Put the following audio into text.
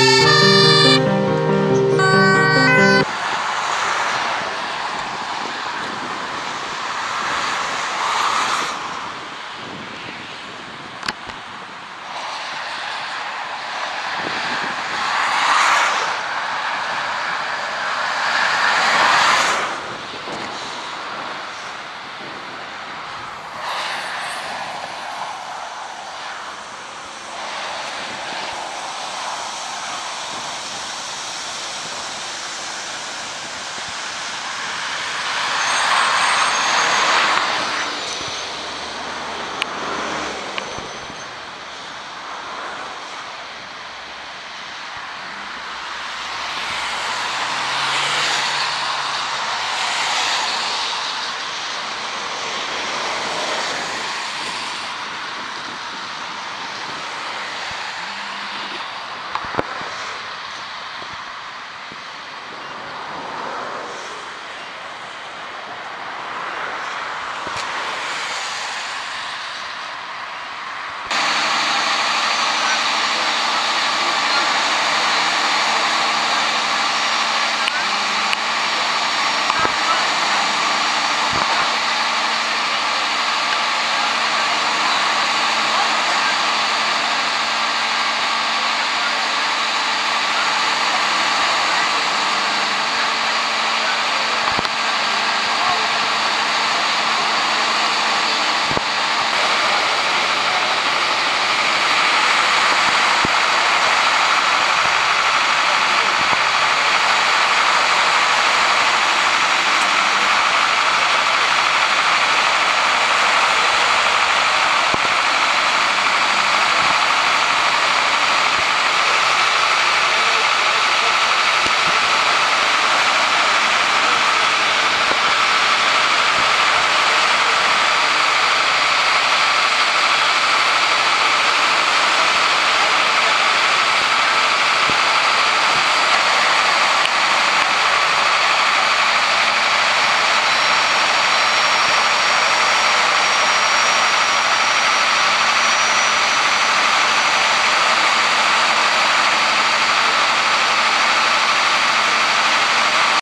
Música